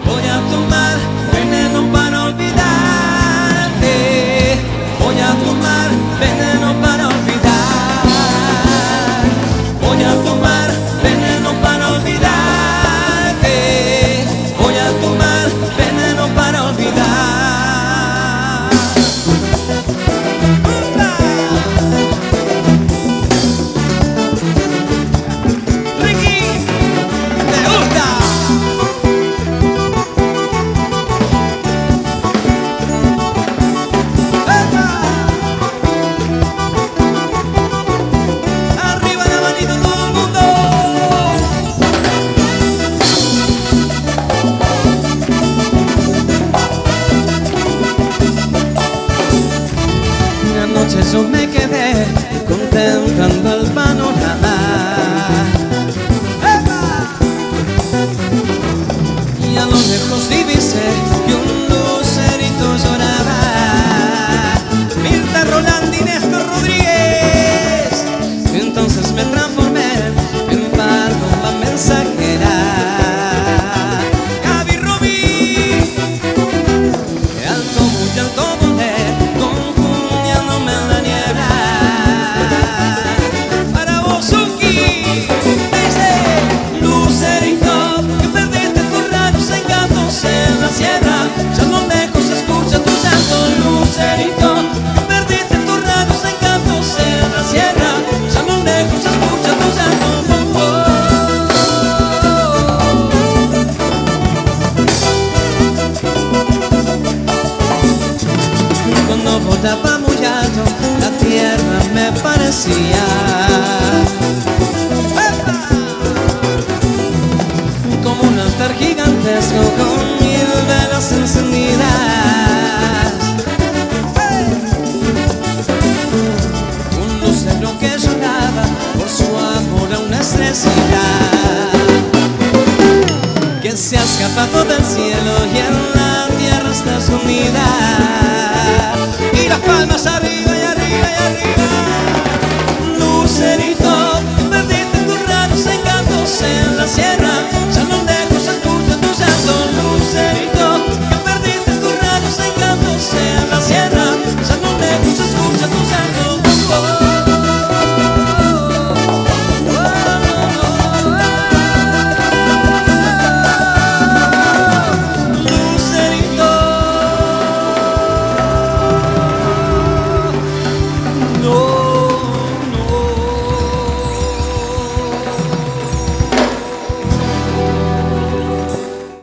我要走慢。Anoche yo me quedé contemplando el panorama. Ya lo lejos se escucha tu llanto, Lucerito, que perdiste tus rayos encantos en la sierra. Ya lo lejos se escucha tu llanto. Oh. Cuando volaba muy alto, la tierra me parecía ¡Epa! como un altar gigantesco con velas encendidas. Un lucero que lloraba por su amor a una estrellita que se ha escapado del cielo y en la tierra está sumida. Y las palmas arriba y arriba y arriba. Lucerito, perdiste tus raros encantos en la sierra.